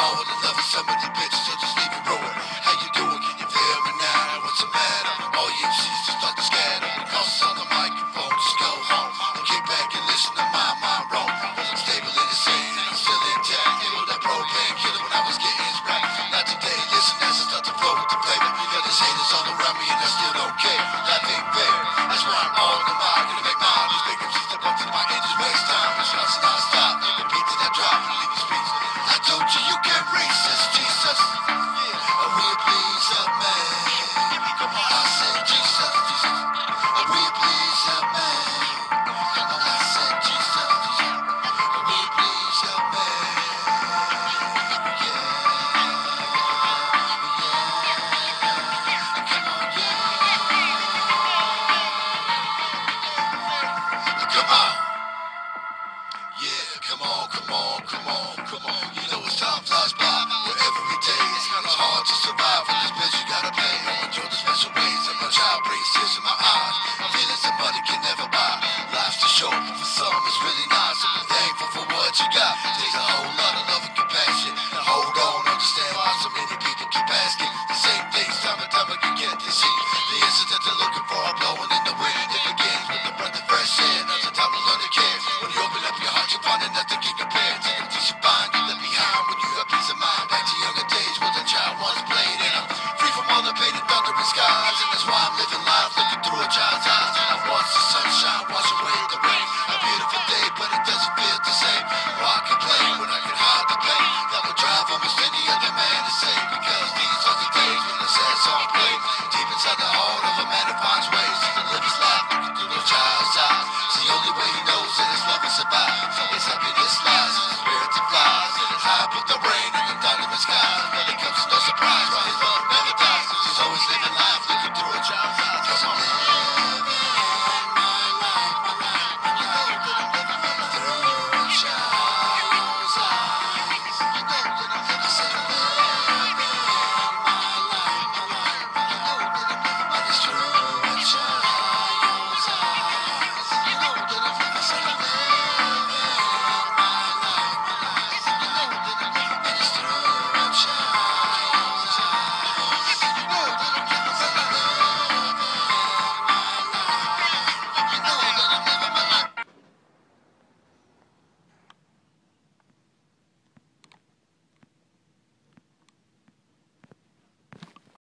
all the love of somebody come on, come on. You know it's time flies by. Where every day it's kind of hard to survive. With this bitch you gotta pay. Enjoy the special ways and my child brings tears in my eyes. Feelings that money can never buy. Life's short, but for some it's really nice.